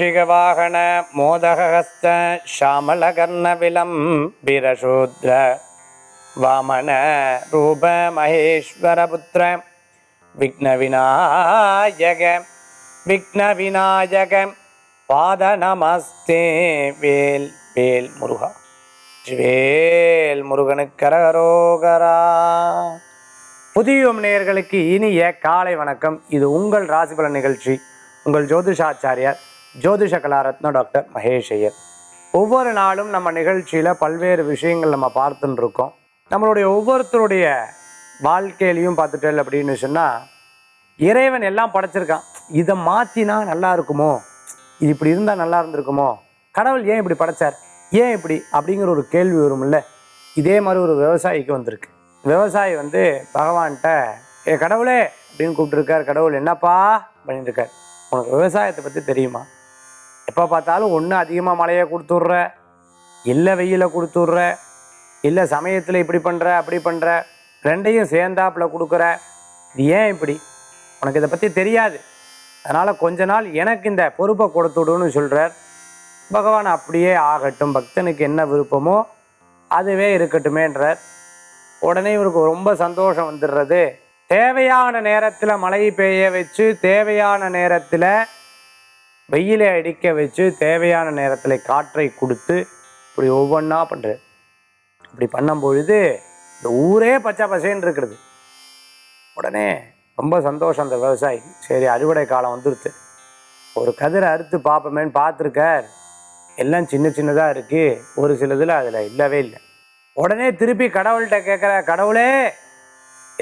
மூஷிகவாகன மோதகஹஸ்த ஷாமலகர்ணவிலம் பிரசூத்ர வாமன ரூப மகேஸ்வரபுத்திர விக்னவிநாயக விக்னவிநாயக பாத நமஸ்தே வேல் வேல் முருகா. வேல் முருகனுக்கு கரகரோகரா புதியும் நேர்களுக்கு இனிய காலை வணக்கம். இது உங்கள் ராசிபலன் நிகழ்ச்சி. உங்கள் ஜோதிஷாச்சாரியார் ஜோதிஷ கலாரத்னம் டாக்டர் மகேஷ் ஐயர் ஒவ்வொரு நாளும் நம்ம நிகழ்ச்சியில் பல்வேறு விஷயங்கள் நம்ம பார்த்துன்னு இருக்கோம் நம்மளுடைய ஒவ்வொருத்தருடைய வாழ்க்கையிலையும் பார்த்துட்டேன் அப்படின்னு சொன்னால் இறைவன் எல்லாம் படைச்சிருக்கான். இதை மாற்றினா நல்லா இருக்குமோ? இது இப்படி இருந்தால் நல்லா இருந்திருக்குமோ? கடவுள் ஏன் இப்படி படைச்சார்? ஏன் இப்படி? அப்படிங்கிற ஒரு கேள்வி வரும்ல. இதே மாதிரி ஒரு விவசாயிக்கு வந்திருக்கு. விவசாயி வந்து பகவான்கிட்ட ஏ கடவுளே அப்படின்னு கூப்பிட்டுருக்கார். கடவுள் என்னப்பா? பண்ணிட்டு இருக்கார் உனக்கு விவசாயத்தை பற்றி தெரியுமா? எப்போ பார்த்தாலும் ஒன்று அதிகமாக மழையை கொடுத்துட்ற இல்லை வெயிலை கொடுத்துட்ற இல்லை சமயத்தில் இப்படி பண்ணுற அப்படி பண்ணுற ரெண்டையும் சேர்ந்தாப்பில் கொடுக்குற. இது ஏன் இப்படி? உனக்கு இதை பற்றி தெரியாது. அதனால் கொஞ்ச நாள் எனக்கு இந்த பொறுப்பை கொடுத்து விடுன்னு சொல்கிறார் பகவான் அப்படியே ஆகட்டும் பக்தனுக்கு என்ன விருப்பமோ அதுவே இருக்கட்டுமேன்றார். உடனே இவருக்கு ரொம்ப சந்தோஷம் வந்துடுறது. தேவையான நேரத்தில் மழை பெய்ய வச்சு தேவையான நேரத்தில் வெயிலை அடிக்க வச்சு தேவையான நேரத்தில் காற்றை கொடுத்து இப்படி ஒவ்வொன்றா பண்ணுறது இப்படி பண்ணும் பொழுது இந்த ஊரே பச்சை பசேன்னு இருக்கிறது. உடனே ரொம்ப சந்தோஷம் அந்த விவசாயி. சரி அறுவடை காலம் வந்துருச்சு. ஒரு கதிரை அறுத்து பார்ப்போமேன்னு பார்த்துருக்கார். எல்லாம் சின்ன சின்னதாக இருக்குது ஒரு சிலதில் அதில் இல்லவே இல்லை. உடனே திருப்பி கடவுள்கிட்ட கேட்குற கடவுளே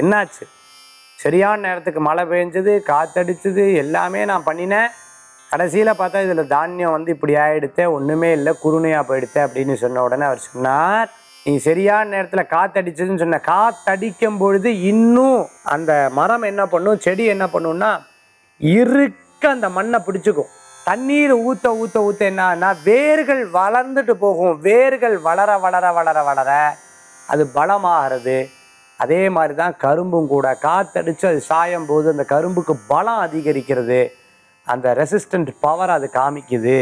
என்னாச்சு? சரியான நேரத்துக்கு மழை பெஞ்சது காற்றடிச்சது எல்லாமே நான் பண்ணினேன். கடைசியில் பார்த்தா இதில் தானியம் வந்து இப்படி ஆகிடுத்தே ஒன்றுமே இல்லை குருணையாக போயிடுத்தே அப்படின்னு சொன்ன உடனே அவர் சொன்னார் நீ சரியான நேரத்தில் காத்தடிச்சதுன்னு சொன்ன காத்தடிக்கும் பொழுது இன்னும் அந்த மரம் என்ன பண்ணும் செடி என்ன பண்ணும்னா இருக்க அந்த மண்ணை பிடிச்சிக்கும். தண்ணீர் ஊற்ற ஊற்ற ஊற்ற என்னன்னா வேர்கள் வளர்ந்துட்டு போகும். வேர்கள் வளர வளர வளர வளர அது பலமாகிறது. அதே மாதிரி தான் கரும்பும் கூட. காத்தடிச்சு அது சாயும் போது அந்த கரும்புக்கு பலம் அதிகரிக்கிறது. அந்த ரெசிஸ்டன்ட் பவர் அது காமிக்குது.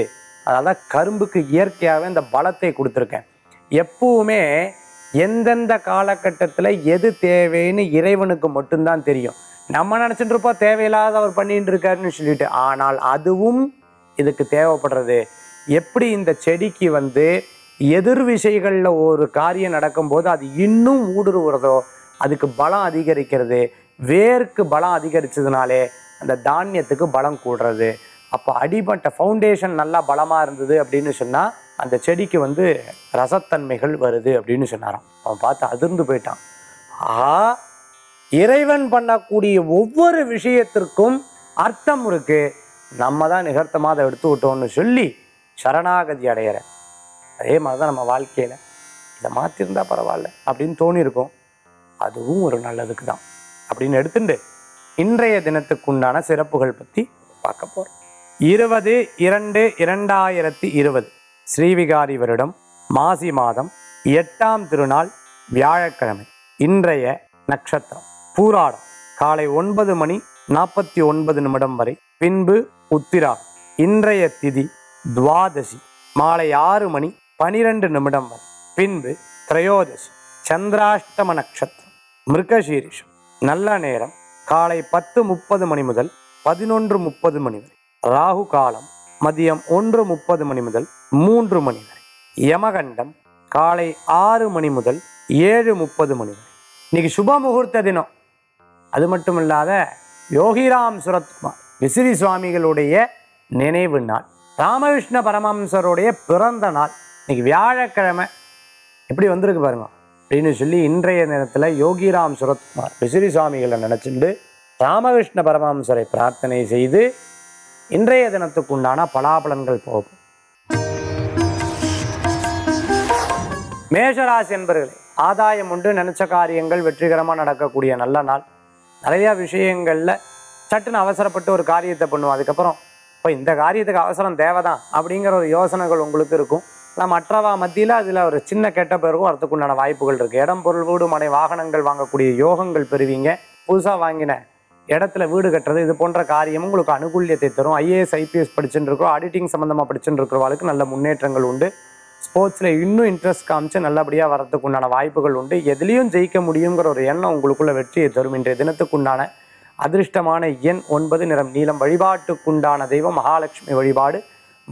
அதாவது கரும்புக்கு இயற்கையாகவே இந்த பலத்தை கொடுத்துருக்கேன். எப்பவுமே எந்தெந்த காலகட்டத்தில் எது தேவைன்னு இறைவனுக்கு மட்டும்தான் தெரியும். நம்ம நினச்சிட்டு இருப்போம் தேவையில்லாத அவர் பண்ணிட்டு இருக்காருன்னு சொல்லிட்டு. ஆனால் அதுவும் இதுக்கு தேவைப்படுறது. எப்படி இந்த செடிக்கு வந்து எதிர் விசைகளில் ஒரு காரியம் நடக்கும்போது அது இன்னும் ஊடுருவுறதோ அதுக்கு பலம் அதிகரிக்கிறது வேர்க்கு பலம் அதிகரிச்சதுனாலே அந்த தானியத்துக்கு பலம் கூடுறது. அப்போ அடிபட்ட ஃபவுண்டேஷன் நல்லா பலமாக இருந்தது அப்படின்னு சொன்னால் அந்த செடிக்கு வந்து ரசத்தன்மைகள் வருது அப்படின்னு சொன்னாராம். அவன் பார்த்து அதிர்ந்து போயிட்டான். ஆ இறைவன் பண்ணக்கூடிய ஒவ்வொரு விஷயத்திற்கும் அர்த்தம் இருக்கு. நம்ம தான் நிகர்த்தமாக அதை எடுத்து விட்டோம்னு சொல்லி சரணாகதி அடையிற. அதே மாதிரி தான் நம்ம வாழ்க்கையில். இதை மாற்றிருந்தா பரவாயில்ல அப்படின்னு தோணியிருக்கோம். அதுவும் ஒரு நல்லதுக்கு தான். அப்படின்னு எடுத்துட்டு இன்றைய தினத்துக்குண்டான சிறப்புகள் பற்றி பார்க்க போகிறோம் இருபது இரண்டு இரண்டாயிரத்தி இருபது ஸ்ரீவிகாரி வருடம் மாசி மாதம் எட்டாம் திருநாள் வியாழக்கிழமை இன்றைய நட்சத்திரம் பூராடம் காலை ஒன்பது மணி நாற்பத்தி ஒன்பது நிமிடம் வரை பின்பு உத்திரா இன்றைய திதி துவாதசி மாலை ஆறு மணி பனிரெண்டு நிமிடம் வரை பின்பு திரையோதசி சந்திராஷ்டம நட்சத்திரம் மிருகசீரிஷம் நல்ல நேரம் காலை பத்து முப்பது மணி முதல் பதினொன்று முப்பது மணி வரை. ராகு காலம் மதியம் ஒன்று முப்பது மணி முதல் மூன்று மணி வரை. யமகண்டம் காலை ஆறு மணி முதல் ஏழு முப்பது மணி வரை. இன்னைக்கு சுப முகூர்த்த தினம். அது மட்டும் இல்லாத யோகிராம் சுரத்குமார் விசிறி சுவாமிகளுடைய நினைவு நாள் ராமகிருஷ்ண பரமஹம்சருடைய பிறந்த நாள். இன்னைக்கு வியாழக்கிழமை. எப்படி வந்திருக்கு பாருங்க. அப்படின்னு சொல்லி இன்றைய நேரத்தில் யோகிராம் சுரத்குமார் விசிறி சுவாமிகளை நினச்சிட்டு ராமகிருஷ்ண பரமஹம்சரை பிரார்த்தனை செய்து இன்றைய தினத்துக்கு உண்டான பலாபலன்கள் போகும். மேஷராசி என்பர்களே ஆதாயம் உண்டு நினைச்ச காரியங்கள் வெற்றிகரமாக நடக்கக்கூடிய நல்ல நாள். நிறையா விஷயங்களில் சட்டுன்னு அவசரப்பட்டு ஒரு காரியத்தை பண்ணுவோம். அதுக்கப்புறம் இப்போ இந்த காரியத்துக்கு அவசரம் தேவைதான் அப்படிங்கிற ஒரு யோசனைகள் உங்களுக்கு இருக்கும். ஆனால் மற்றவா மத்தியில் அதில் ஒரு சின்ன கெட்ட பிறகும் வரத்துக்குண்டான வாய்ப்புகள் இருக்குது இடம் பொருள் வீடு மனை வாகனங்கள் வாங்கக்கூடிய யோகங்கள் பெறுவீங்க. புதுசாக வாங்கின இடத்துல வீடு கட்டுறது இது போன்ற காரியம் உங்களுக்கு அனுகூல்யத்தை தரும். ஐஏஎஸ் ஐபிஎஸ் படிச்சுட்டு இருக்கிறோம் ஆடிட்டிங் சம்மந்தமாக படிச்சுட்டு இருக்கிறவங்களுக்கு நல்ல முன்னேற்றங்கள் உண்டு. ஸ்போர்ட்ஸில் இன்னும் இன்ட்ரெஸ்ட் காமிச்சு நல்லபடியாக வரதுக்கு உண்டான வாய்ப்புகள் உண்டு. எதுலேயும் ஜெயிக்க முடியுங்கிற ஒரு எண்ணம் உங்களுக்குள்ள வெற்றியை தரும். இன்றைய தினத்துக்குண்டான அதிர்ஷ்டமான எண் ஒன்பது நிறம் நீளம் வழிபாட்டுக்குண்டான தெய்வம் மகாலட்சுமி வழிபாடு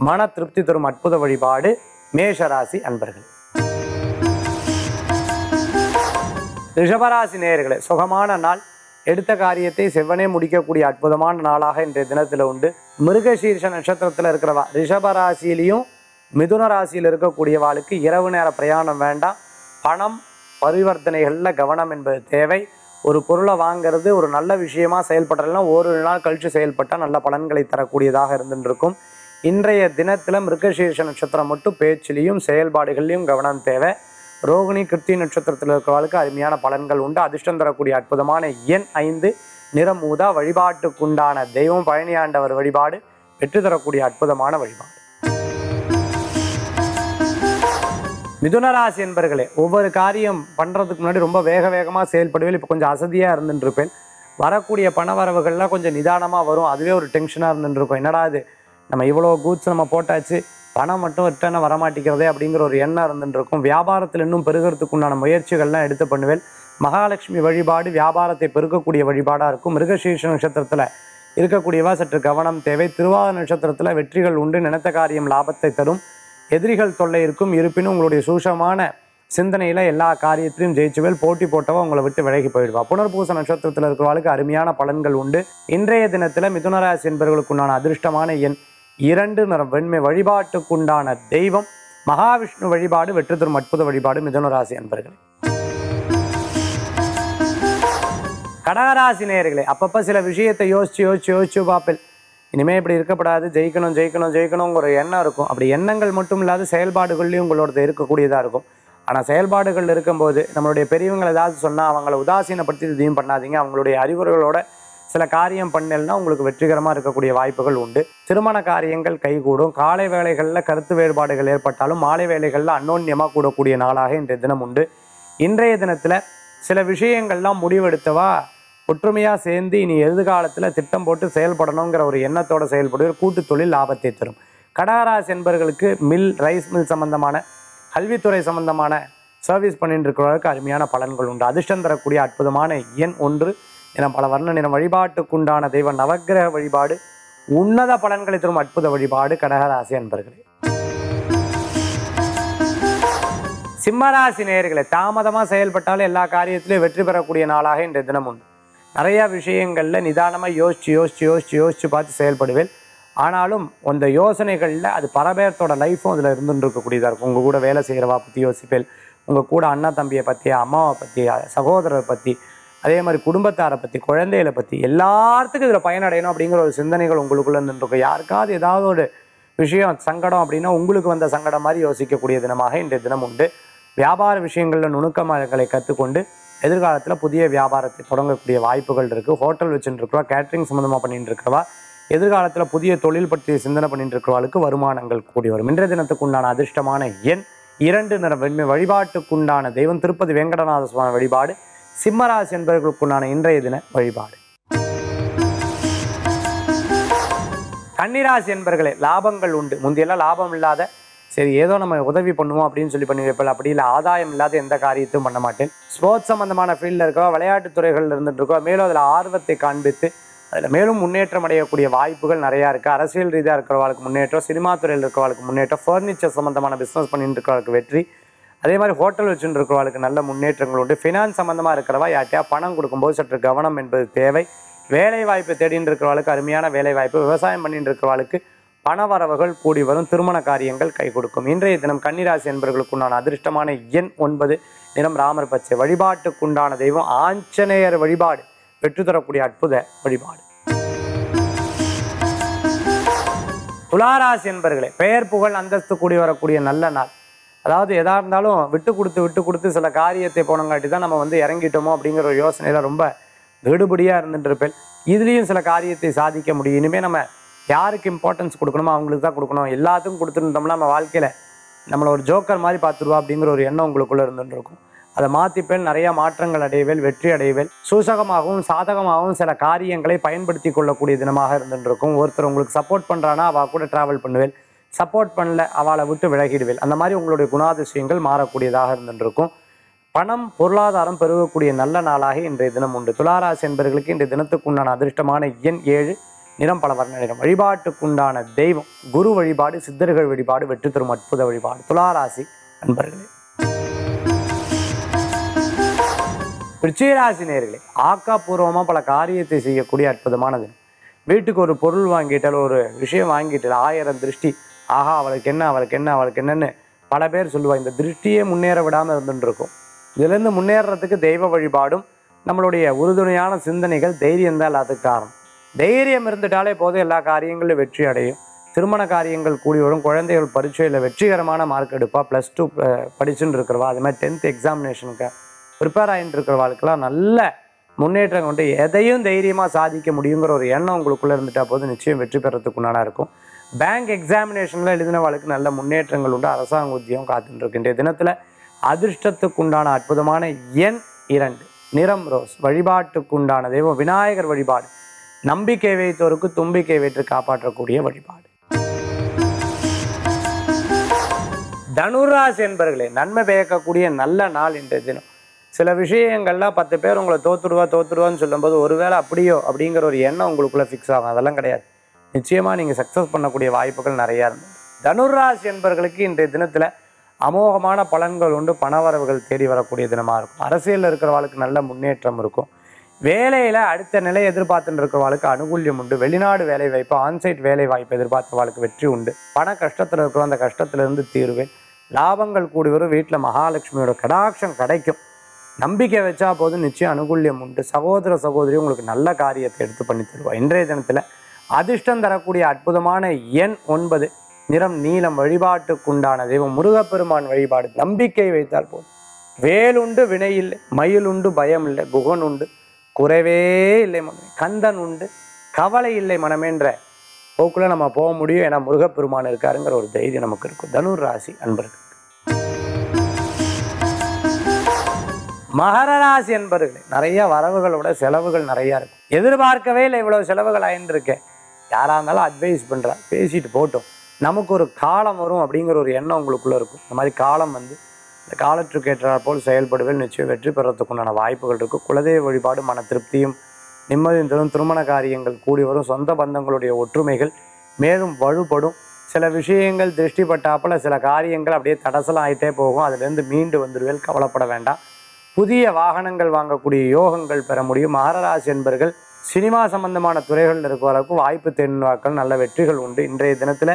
மன திருப்தி தரும் அற்புத வழிபாடு மேஷராசி அன்பர்கள். ரிஷபராசி நேயர்களே சுகமான நாள். எடுத்த காரியத்தை செவ்வனே முடிக்கக்கூடிய அற்புதமான நாளாக இன்றைய தினத்தில் உண்டு. மிருகசீர்ஷ நட்சத்திரத்தில் இருக்கிறவா ரிஷபராசியிலையும் மிதுன ராசியில் இருக்கக்கூடியவாளுக்கு இரவு நேர பிரயாணம் வேண்டாம். பணம் பரிவர்த்தனைகளில் கவனம் என்பது தேவை. ஒரு பொருளை வாங்குறது ஒரு நல்ல விஷயமா செயல்படுறதுலாம் ஒரு நாள் கழித்து செயல்பட்டால் நல்ல பலன்களை தரக்கூடியதாக இருந்துருக்கும். இன்றைய தினத்தில் மிருகசீர்ஷ நட்சத்திரம் மட்டும் பேச்சிலையும் செயல்பாடுகள்லையும் கவனம் தேவை. ரோகிணி கிருத்தி நட்சத்திரத்தில் இருக்கிறவர்களுக்கு அருமையான பலன்கள் உண்டு. அதிர்ஷ்டம் தரக்கூடிய அற்புதமான எண் ஐந்து நிறமூதா வழிபாட்டுக்குண்டான தெய்வம் பழனியாண்டவர் வழிபாடு வெற்றி தரக்கூடிய அற்புதமான வழிபாடு. மிதுனராசி என்பர்களே ஒவ்வொரு காரியம் பண்ணுறதுக்கு முன்னாடி ரொம்ப வேக வேகமாக செயல்படுவேன். இப்போ கொஞ்சம் அசதியாக இருந்துட்டு இருப்பேன் வரக்கூடிய பண வரவுகள்லாம் கொஞ்சம் நிதானமாக வரும். அதுவே ஒரு டென்ஷனாக இருந்துட்டு இருக்கும் என்னடா இது? நம்ம இவ்வளோ கூட்ஸ் நம்ம போட்டாச்சு. பணம் மட்டும் ரிட்டர்னை வரமாட்டேங்கிறதே அப்படிங்கிற ஒரு எண்ணம் இருந்துட்டு இருக்கும் வியாபாரத்தில் இன்னும் பெருகிறதுக்கு உண்டான முயற்சிகள்லாம் எடுத்து பண்ணுவேன். மகாலட்சுமி வழிபாடு வியாபாரத்தை பெருக்கக்கூடிய வழிபாடாக இருக்கும். மிருகசீர்ஷ நட்சத்திரத்தில் இருக்கக்கூடியவா சற்று கவனம் தேவை. திருவாத நட்சத்திரத்தில் வெற்றிகள் உண்டு நினைத்த காரியம் லாபத்தை தரும். எதிரிகள் தொல்லை இருக்கும். இருப்பினும் உங்களுடைய சூஷமான சிந்தனையில் எல்லா காரியத்திலையும் ஜெயிச்சுவேல். போட்டி போட்டவா உங்களை விட்டு விலகி போயிடுவா. புனர்பூச நட்சத்திரத்தில் இருக்கிறவர்களுக்கு அருமையான பலன்கள் உண்டு. இன்றைய தினத்தில் மிதுனராசி என்பவர்களுக்குண்டான அதிர்ஷ்டமான எண் இரண்டு நிறம் வெண்மை வழிபாட்டுக்குண்டான தெய்வம் மகாவிஷ்ணு வழிபாடு வெற்றி தரும் அற்புத வழிபாடு மிதனராசி அன்பர்களே. கடகராசி நேயர்களே அப்பப்போ சில விஷயத்தை யோசிச்சு யோசிச்சு யோசிச்சு பார்ப்பேன். இனிமேல் இப்படி இருக்கப்படாது ஜெயிக்கணும் ஜெயிக்கணும் ஜெயிக்கணுங்கிற எண்ணம் இருக்கும். அப்படி எண்ணங்கள் மட்டும் இல்லாத செயல்பாடுகள்லையும் உங்களோட இருக்கக்கூடியதாக இருக்கும். ஆனால் செயல்பாடுகள் இருக்கும்போது நம்மளுடைய பெரியவங்க ஏதாவது சொன்னால் அவங்கள உதாசீனப்படுத்தி இதையும் பண்ணாதீங்க. அவங்களுடைய அறிவுரைகளோட சில காரியம் பண்ணலைன்னா உங்களுக்கு வெற்றிகரமாக இருக்கக்கூடிய வாய்ப்புகள் உண்டு. திருமண காரியங்கள் கைகூடும். காலை வேலைகளில் கருத்து வேறுபாடுகள் ஏற்பட்டாலும் மாலை வேலைகளில் அன்னோன்யமாக கூடக்கூடிய நாளாக இன்றைய தினம் உண்டு. இன்றைய தினத்தில் சில விஷயங்கள்லாம் முடிவெடுத்தவா? ஒற்றுமையாக சேர்ந்து இனி எதிர்காலத்தில் திட்டம் போட்டு செயல்படணுங்கிற ஒரு எண்ணத்தோட செயல்படுகிற கூட்டு தொழில் லாபத்தை தரும். கடகராசி என்பவர்களுக்கு மில் ரைஸ் மில் சம்பந்தமான கல்வித்துறை சம்பந்தமான சர்வீஸ் பண்ணிட்டு இருக்கிறவர்களுக்கு அருமையான பலன்கள் உண்டு. அதிர்ஷ்டம் தரக்கூடிய அற்புதமான எண் ஒன்று. என பல வர்ண நிறம் வழிபாட்டுக்குண்டான தெய்வ நவக்கிரக வழிபாடு உன்னத பலன்களை தரும் அற்புத வழிபாடு கடகராசி அன்பர்களே. சிம்மராசி நேர்களை தாமதமாக செயல்பட்டாலும் எல்லா காரியத்திலையும் வெற்றி பெறக்கூடிய நாளாக இன்றைய தினம் உண்டு. நிறையா விஷயங்களில் நிதானமாக யோசிச்சு யோசிச்சு யோசிச்சு யோசிச்சு பார்த்து செயல்படுவேன். ஆனாலும் அந்த யோசனைகளில் அது பல பேர்த்தோட லைஃப்பும் அதில் இருந்துட்டு இருக்கக்கூடியதாக இருக்கும். உங்கள் கூட வேலை செய்கிறவா பற்றி யோசிப்பேன். உங்கள் கூட அண்ணா தம்பியை பற்றி அம்மாவை பற்றி சகோதரரை பற்றி அதே மாதிரி குடும்பத்தாரை பற்றி குழந்தைகளை பற்றி எல்லாத்துக்கும் இதில் பயனடையணும் அப்படிங்கிற ஒரு சிந்தனைகள் உங்களுக்குள்ளே இருந்துருக்கும் யாருக்காவது ஏதாவது ஒரு விஷயம் சங்கடம் அப்படின்னா உங்களுக்கு வந்த சங்கடம் மாதிரி யோசிக்கக்கூடிய தினமாக இன்றைய தினம் உண்டு. வியாபார விஷயங்களில் நுணுக்கங்களை கற்றுக்கொண்டு எதிர்காலத்தில் புதிய வியாபாரத்தை தொடங்கக்கூடிய வாய்ப்புகள் இருக்குது ஹோட்டல் வச்சுட்டு இருக்கிறவா கேட்ரிங் சம்மந்தமாக பண்ணிட்டு இருக்கிறவா எதிர்காலத்தில் புதிய தொழில் பற்றி சிந்தனை பண்ணிட்டு இருக்கிறவாளுக்கு வருமானங்கள் கூடி வரும். இன்றைய தினத்துக்கு உண்டான அதிர்ஷ்டமான எண் இரண்டு நிற வெண்மை வழிபாட்டுக்குண்டான தெய்வம் திருப்பதி வெங்கடநாத சுவாமி வழிபாடு. சிம்மராசி என்பவர்களுக்குண்டான இன்றைய தின வழிபாடு. கன்னிராசி என்பர்களே லாபங்கள் உண்டு. முந்தையெல்லாம் லாபம் இல்லாத சரி ஏதோ நம்ம உதவி பண்ணுவோம் அப்படின்னு சொல்லி பண்ணி அப்படி இல்லை ஆதாயம் இல்லாத எந்த காரியத்தையும் பண்ண மாட்டேன். ஸ்போர்ட்ஸ் சம்பந்தமான ஃபீல்டில் இருக்கோ விளையாட்டுத் துறைகளில் இருந்துட்டு இருக்கோ மேலும் அதில் ஆர்வத்தை காண்பித்து அதில் மேலும் முன்னேற்றம் அடையக்கூடிய வாய்ப்புகள் நிறையா இருக்குது அரசியல் ரீதியாக இருக்கிறவர்களுக்கு முன்னேற்றம் சினிமா துறையில் இருக்கிறவர்களுக்கு முன்னேற்றம் ஃபர்னிச்சர் சம்மந்தமான பிஸ்னஸ் பண்ணிட்டு இருக்கிறவங்களுக்கு வெற்றி அதே மாதிரி ஹோட்டல் வச்சுட்டு இருக்கிறவளுக்கு நல்ல முன்னேற்றங்கள் உண்டு. ஃபினான்ஸ் சம்மந்தமாக இருக்கிறவா யார்ட்டையா பணம் கொடுக்கும்போது சற்று கவனம் என்பது தேவை. வேலை வாய்ப்பு தேடின்னு இருக்கிறவளுக்கு அருமையான வேலை வாய்ப்பு விவசாயம் பண்ணிட்டு இருக்கிறவளுக்கு பண வரவுகள் கூடி வரும் திருமண காரியங்கள் கை கொடுக்கும். இன்றைய தினம் கன்னிராசி என்பவர்களுக்குண்டான அதிர்ஷ்டமான எண் ஒன்பது நிறம் ராமர் பச்சை வழிபாட்டுக்குண்டான தெய்வம் ஆஞ்சநேயர் வழிபாடு பெற்று தரக்கூடிய அற்புத வழிபாடு. துளாராசி என்பர்களே பெயர் புகழ் அந்தஸ்து கூடி வரக்கூடிய நல்ல நாள். அதாவது எதா இருந்தாலும் விட்டு கொடுத்து விட்டு கொடுத்து சில காரியத்தை போனங்காட்டி தான் நம்ம வந்து இறங்கிட்டோமோ அப்படிங்கிற ஒரு யோசனையில் ரொம்ப கெடுபடியாக இருந்துட்டு இருப்பேன் இதுலேயும் சில காரியத்தை சாதிக்க முடியும். இனிமேல் நம்ம யாருக்கு இம்பார்ட்டன்ஸ் கொடுக்கணுமோ அவங்களுக்கு தான் கொடுக்கணும். எல்லாத்துக்கும் கொடுத்துருந்தோம்னா நம்ம வாழ்க்கையில் நம்மளை ஒரு ஜோக்கர் மாதிரி பார்த்துருவா அப்படிங்கிற ஒரு எண்ணம் உங்களுக்குள்ளே இருந்துட்டு இருக்கும் அதை மாற்றிப்பேன் நிறைய மாற்றங்கள் அடைவேல் வெற்றி அடைவேல். சூசகமாகவும் சாதகமாகவும் சில காரியங்களை பயன்படுத்தி கொள்ளக்கூடிய தினமாக இருந்துருக்கும் ஒருத்தர் உங்களுக்கு சப்போர்ட் பண்ணுறானா அவள் கூட ட்ராவல் பண்ணுவேன் சப்போர்ட் பண்ணல அவளை விட்டு விலகிடுவேன் அந்த மாதிரி உங்களுடைய குணாதிசயங்கள் மாறக்கூடியதாக இருந்துருக்கும். பணம் பொருளாதாரம் பெருகக்கூடிய நல்ல நாளாக இன்றைய தினம் உண்டு. துளாராசி என்பவர்களுக்கு இன்றைய தினத்துக்கு உண்டான அதிர்ஷ்டமான எண் ஏழு நிறம் பல வர்ண நிறம் வழிபாட்டுக்குண்டான தெய்வம் குரு வழிபாடு சித்தர்கள் வழிபாடு வெற்றி தரும் அற்புத வழிபாடு. துளாராசி நண்பர்களே விருச்சிகராசி நேர்களே ஆக்கப்பூர்வமாக பல காரியத்தை செய்யக்கூடிய அற்புதமானது வீட்டுக்கு ஒரு பொருள் வாங்கிட்டால் ஒரு விஷயம் வாங்கிட்டால் ஆயிரம் திருஷ்டி ஆஹா அவளுக்கு என்ன அவளுக்கு என்ன அவளுக்கு என்னன்னு பல பேர் சொல்லுவாள் இந்த திருஷ்டியே முன்னேற விடாமல் இருந்துட்டு இருக்கும் இதுலேருந்து முன்னேறதுக்கு தெய்வ வழிபாடும் நம்மளுடைய உறுதுணையான சிந்தனைகள் தைரியம் தான் எல்லாத்துக்கு காரணம். தைரியம் இருந்துட்டாலே போதும் எல்லா காரியங்களிலும் வெற்றி அடையும். திருமண காரியங்கள் கூடி வரும். குழந்தைகள் பரீட்சையில் வெற்றிகரமான மார்க் எடுப்பா. ப்ளஸ் டூ படிச்சுட்டு இருக்கிறவா. அது மாதிரி டென்த் எக்ஸாமினேஷனுக்கு ப்ரிப்பேர் ஆகிட்டு இருக்கிறவாளுக்கெல்லாம் நல்ல முன்னேற்றம் கொண்டு எதையும் தைரியமாக சாதிக்க முடியுங்கிற ஒரு எண்ணம் உங்களுக்குள்ளே இருந்துட்டால் போது நிச்சயம் வெற்றி பெறத்துக்கு உண்டான இருக்கும். பேங்க் எக்ஸாமினேஷனில் எழுதினவாளுக்கு நல்ல முன்னேற்றங்கள் உண்டு. அரசாங்க உத்தியம் காத்துட்டு இன்றைய தினத்தில் அதிர்ஷ்டத்துக்குண்டான அற்புதமான எண் இரண்டு. நிறம் ரோஸ். வழிபாட்டுக்குண்டான தெய்வம் விநாயகர் வழிபாடு. நம்பிக்கை வைத்தோருக்கு தும்பிக்கை வைத்து காப்பாற்றக்கூடிய வழிபாடு. தனுராசி என்பர்களே நன்மை பயக்கக்கூடிய நல்ல நாள் இன்றைய தினம். சில விஷயங்கள்லாம் பத்து பேர் உங்களை தோத்துடுவா தோத்துடுவான்னு சொல்லும்போது ஒருவேளை அப்படியோ அப்படிங்கிற ஒரு எண்ணம் உங்களுக்குள்ள ஃபிக்ஸ் ஆகும். அதெல்லாம் கிடையாது. நிச்சயமாக நீங்கள் சக்ஸஸ் பண்ணக்கூடிய வாய்ப்புகள் நிறையா இருந்தது தனுராசி என்பவர்களுக்கு இன்றைய தினத்தில் அமோகமான பலன்கள் உண்டு பணவரவுகள் தேடி வரக்கூடிய தினமாக இருக்கும். அரசியலில் இருக்கிறவாளுக்கு நல்ல முன்னேற்றம் இருக்கும். வேலையில் அடுத்த நிலை எதிர்பார்த்துட்டு இருக்கிறவாளுக்கு அனுகூல்யம் உண்டு. வெளிநாடு வேலை வாய்ப்பு ஆன்சைட் வேலை வாய்ப்பு எதிர்பார்த்தவாளுக்கு வெற்றி உண்டு. பண கஷ்டத்தில் இருக்கிற அந்த கஷ்டத்திலிருந்து தீர்வேன். லாபங்கள் கூடி வரும். வீட்டில் மகாலட்சுமியோட கடாட்சம் கிடைக்கும். நம்பிக்கை வச்சா போதும். நிச்சயம் அனுகூல்யம் உண்டு. சகோதர சகோதரி உங்களுக்கு நல்ல காரியத்தை எடுத்து பண்ணி தருவா இன்றைய தினத்தில் அதிர்ஷ்டம் தரக்கூடிய அற்புதமான எண் ஒன்பது. நிறம் நீளம் வழிபாட்டுக்குண்டான தெய்வம் முருகப்பெருமான் வழிபாடு. நம்பிக்கை வைத்தால் போதும். வேலுண்டு வினை இல்லை. மயில் உண்டு பயம் இல்லை. குகன் உண்டு. குறைவே இல்லை மனமே கந்தன் உண்டு. கவலை இல்லை மனமேன்ற போக்குள்ள நம்ம போக முடியும். ஏன்னா முருகப்பெருமான் இருக்காருங்கிற ஒரு தைரியம் நமக்கு இருக்கும். தனுர் ராசி அன்பர்கள். மகர ராசி என்பர்களே நிறைய வரவுகளோட செலவுகள் நிறைய இருக்கும். எதிர்பார்க்கவே இல்லை இவ்வளவு செலவுகள் ஆயின்னு யாராக இருந்தாலும் அட்வைஸ் பண்ணுறேன் பேசிட்டு போட்டோம். நமக்கு ஒரு காலம் வரும் அப்படிங்கிற ஒரு எண்ணம் உங்களுக்குள்ள இருக்கும். இந்த மாதிரி காலம் வந்து இந்த காலத்துக்கு ஏற்றாற் போல் செயல்படுவேல் நிச்சயம் வெற்றி பெறத்துக்குண்டான வாய்ப்புகள் இருக்கும் குலதெய்வ வழிபாடு மன திருப்தியும் நிம்மதியும் தரும். திருமண காரியங்கள் கூடி வரும். சொந்த பந்தங்களுடைய ஒற்றுமைகள் மேலும் வலுப்படும். சில விஷயங்கள் திருஷ்டிப்பட்டாப்பில் சில காரியங்கள் அப்படியே தடசலம் ஆயிட்டே போகும். அதுலேருந்து மீண்டு வந்துடுவேல் கவலைப்பட வேண்டாம். புதிய வாகனங்கள் வாங்கக்கூடிய யோகங்கள் பெற முடியும். மகரராசி என்பர்கள் சினிமா சம்பந்தமான துறைகளில் இருக்கிறவர்களுக்கு வாய்ப்பு தேர்வாக்கள் நல்ல வெற்றிகள் உண்டு. இன்றைய தினத்தில்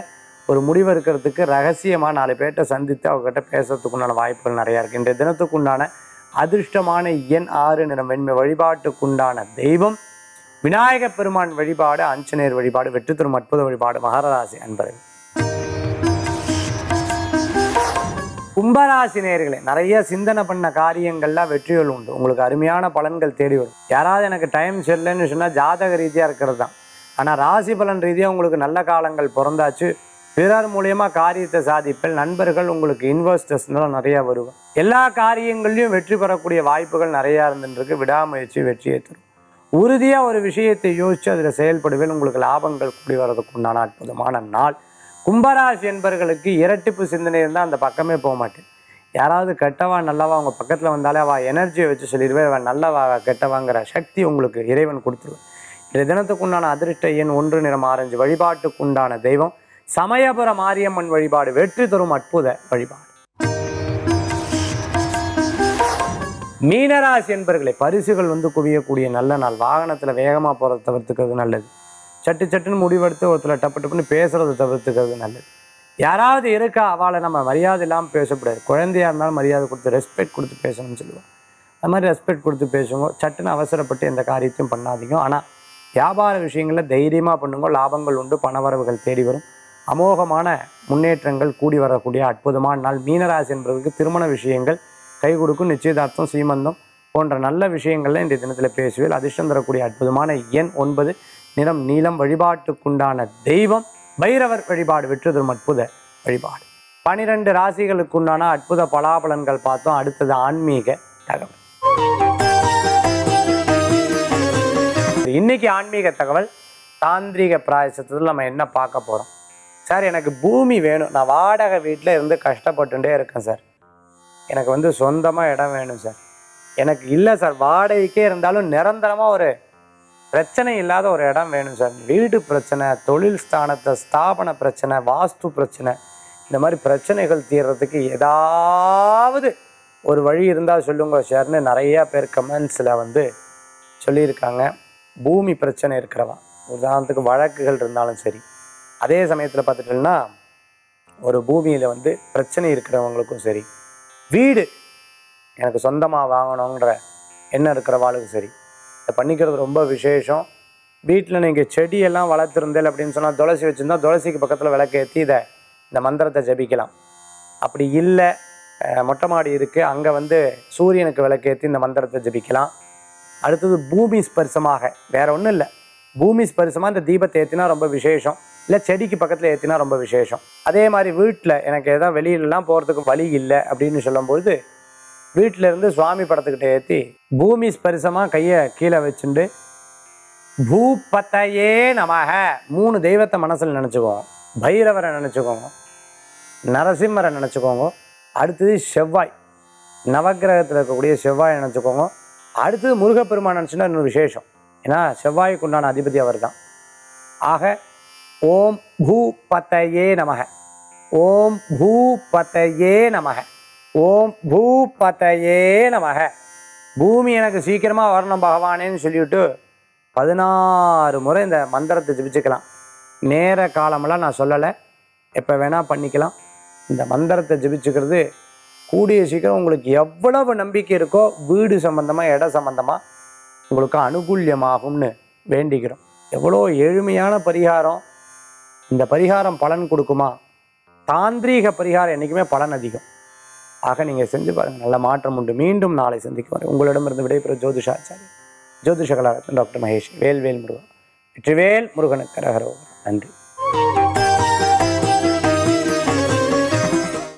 ஒரு முடிவு இருக்கிறதுக்கு ரகசியமாக நாலு பேர்கிட்ட சந்தித்து அவங்ககிட்ட பேசுறதுக்குண்டான வாய்ப்புகள் நிறையா இருக்குது இன்றைய தினத்துக்கு உண்டான அதிர்ஷ்டமான எண் ஆறு நிறம் வெண்மை வழிபாட்டுக்குண்டான தெய்வம் விநாயகப் பெருமான் வழிபாடு ஆஞ்சநேயர் வழிபாடு வெற்றி தரும் அற்புத வழிபாடு மகரராசி அன்பர்கள். கும்பராசி நேயர்களே நிறைய சிந்தனை பண்ண காரியங்கள்லாம் வெற்றிகள் உண்டு. உங்களுக்கு அருமையான பலன்கள் தேடி வரும். யாராவது எனக்கு டைம் சரியில்லைன்னு சொன்னால் ஜாதக ரீதியாக இருக்கிறது தான் ஆனால் ராசி பலன் ரீதியாக உங்களுக்கு நல்ல காலங்கள் பிறந்தாச்சு. பிறர் மூலியமாக காரியத்தை சாதிப்பில் நண்பர்கள் உங்களுக்கு இன்வெஸ்டர்ஸ்னால நிறையா வருவாங்க. எல்லா காரியங்கள்லையும் வெற்றி பெறக்கூடிய வாய்ப்புகள் நிறையா இருந்துருக்கு விடாமுயற்சி வெற்றியை தரும். உறுதியாக ஒரு விஷயத்தை யோசித்து அதில் செயல்படுவேன் உங்களுக்கு லாபங்கள் கூடி வர்றதுக்கு உண்டான அற்புதமான நாள். கும்பராசி என்பர்களுக்கு இரட்டிப்பு சிந்தனை இருந்தால் அந்த பக்கமே போக மாட்டேன். யாராவது கெட்டவா நல்லவா அவங்க பக்கத்தில் வந்தாலே அவள் எனர்ஜியை வச்சு சொல்லிடுவேன் அவன் நல்லவா கெட்டவாங்கிற சக்தி உங்களுக்கு இறைவன் கொடுத்துருவேன் இன்றைய தினத்துக்குண்டான அதிர்ஷ்ட எண் ஒன்று நிறம் ஆரஞ்சு வழிபாட்டுக்குண்டான தெய்வம். சமயபுர மாரியம்மன் வழிபாடு வெற்றி தரும் அற்புத வழிபாடு. மீனராசி என்பர்களை பரிசுகள் வந்து குவியக்கூடிய நல்ல நாள். வாகனத்தில் வேகமாக போகிறத தவிர்த்துக்கிறது நல்லது. சட்டு சட்டுன்னு முடிவெடுத்து ஒருத்தர் டப்பு டப்புன்னு பேசுறதை தவிர்த்துக்கிறது நல்லது. யாராவது இருக்கா அவளை நம்ம மரியாதை இல்லாமல் பேசக்கூடாது. குழந்தையா இருந்தாலும் மரியாதை கொடுத்து ரெஸ்பெக்ட் கொடுத்து பேசணும்னு சொல்லுவோம். அது மாதிரி ரெஸ்பெக்ட் கொடுத்து பேசுங்க. சட்டுன்னு அவசரப்பட்டு எந்த காரியத்தையும் பண்ணாதீங்க. ஆனால் வியாபார விஷயங்களில் தைரியமாக பண்ணுங்க. லாபங்கள் உண்டு பணவரவுகள் தேடி வரும். அமோகமான முன்னேற்றங்கள் கூடி வரக்கூடிய அற்புதமான நாள். மீனராசி என்பதற்கு திருமண விஷயங்கள் கை கொடுக்கும் நிச்சயதார்த்தம் சீமந்தம் போன்ற நல்ல விஷயங்கள்ல இன்றைய தினத்தில் பேசுவேன் அதிர்ஷ்டம் தரக்கூடிய அற்புதமான எண் ஒன்பது. நிறம் நீளம் வழிபாட்டுக்குண்டான தெய்வம் பைரவர் வழிபாடு வெற்றி தரும் அற்புத வழிபாடு. பனிரெண்டு ராசிகளுக்குண்டான அற்புத பலாபலன்கள் பார்த்தோம். அடுத்தது ஆன்மீக தகவல். இன்னைக்கு ஆன்மீக தகவல் தாந்திரிக பிராயசத்தில் நம்ம என்ன பார்க்க போகிறோம் சார் எனக்கு பூமி வேணும். நான் வாடகை வீட்டில் இருந்து கஷ்டப்பட்டுட்டே இருக்கேன் சார். எனக்கு வந்து சொந்தமாக இடம் வேணும் சார். எனக்கு இல்லை சார். வாடகைக்கே இருந்தாலும் நிரந்தரமாக ஒரு பிரச்சனை இல்லாத ஒரு இடம் வேணும் சார். வீடு பிரச்சனை தொழில் ஸ்தானத்தை ஸ்தாபன பிரச்சனை வாஸ்து பிரச்சனை. இந்த மாதிரி பிரச்சனைகள் தீர்றதுக்கு ஏதாவது ஒரு வழி இருந்தால் சொல்லுங்க சார்னு நிறையா பேர் கமெண்ட்ஸில் வந்து சொல்லியிருக்காங்க. பூமி பிரச்சனை இருக்கிறவா. உதாரணத்துக்கு வழக்குகள் இருந்தாலும் சரி. அதே சமயத்தில் பார்த்துட்டோம்னா ஒரு பூமியில் வந்து பிரச்சனை இருக்கிறவங்களுக்கும் சரி. வீடு எனக்கு சொந்தமாக வாங்கணுங்கிற எண்ணம் இருக்கிறவாளுக்கும் சரி. அதை பண்ணிக்கிறது ரொம்ப விசேஷம். வீட்டில் நீங்கள் செடியெல்லாம் வளர்த்துருந்தேன் அப்படின்னு சொன்னால் துளசி வச்சுருந்தா துளசிக்கு பக்கத்தில் விளக்கேற்றி இதை இந்த மந்திரத்தை ஜபிக்கலாம். அப்படி இல்லை மொட்டை மாடி இருக்குது அங்கே வந்து சூரியனுக்கு விளக்கேற்றி இந்த மந்திரத்தை ஜபிக்கலாம். அடுத்தது பூமி ஸ்பர்சமாக வேற ஒன்றும் இல்லை. பூமி ஸ்பரிசமாக இந்த தீபத்தை ஏற்றினா ரொம்ப விசேஷம் இல்லை செடிக்கு பக்கத்தில் ஏற்றினா ரொம்ப விசேஷம். அதே மாதிரி வீட்டில் எனக்கு எதாவது வெளியிலலாம் போகிறதுக்கு வழி இல்லை அப்படின்னு சொல்லும்போது வீட்டில் இருந்து சுவாமி படத்துக்கிட்ட ஏற்றி பூமி ஸ்பரிசமாக கையை கீழே வச்சுண்டு பூபத்தையே நமக மூணு தெய்வத்தை மனசில் நினச்சிக்கோங்க பைரவரை நினச்சிக்கோங்க நரசிம்மரை நினச்சிக்கோங்க அடுத்தது செவ்வாய் நவக்கிரகத்தில் இருக்கக்கூடிய செவ்வாய் நினச்சிக்கோங்க. அடுத்தது முருகப்பெருமான் நினச்சுன்னா இன்னொரு விசேஷம். ஏன்னா செவ்வாய்க்கு உண்டான அதிபதி அவர் தான் ஆக ஓம் பூபத்தையே நமக. ஓம் பூபத்தையே நமக. ஓம் பூபதையே நமக. பூமி எனக்கு சீக்கிரமாக வரணும் பகவானேன்னு சொல்லிவிட்டு பதினாறு முறை இந்த மந்திரத்தை ஜபிச்சுக்கலாம். நேர காலமெல்லாம் நான் சொல்லலை. எப்போ வேணால் பண்ணிக்கலாம். இந்த மந்திரத்தை ஜபிச்சுக்கிறது கூடிய சீக்கிரம் உங்களுக்கு எவ்வளவு நம்பிக்கை இருக்கோ வீடு சம்பந்தமாக இட சம்பந்தமாக உங்களுக்கு அனுகூல்யமாகும்னு வேண்டிக்கிறோம். எவ்வளோ எளிமையான பரிகாரம். இந்த பரிகாரம் பலன் கொடுக்குமா? தாந்திரீக பரிகாரம் என்றைக்குமே பலன் அதிகம். ஆக நீங்கள் செஞ்சு பாருங்கள் நல்ல மாற்றம் உண்டு. மீண்டும் நாளை சந்திக்கும் வரை உங்களிடமிருந்து விடைபெற ஜோதிஷாச்சாரி ஜோதிஷ கலாரத்ன டாக்டர் மகேஷ் வேல்வேல் முருகன். வெற்றிவேல் முருகனுக்கு கரகரோகர் நன்றி.